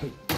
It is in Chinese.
嘿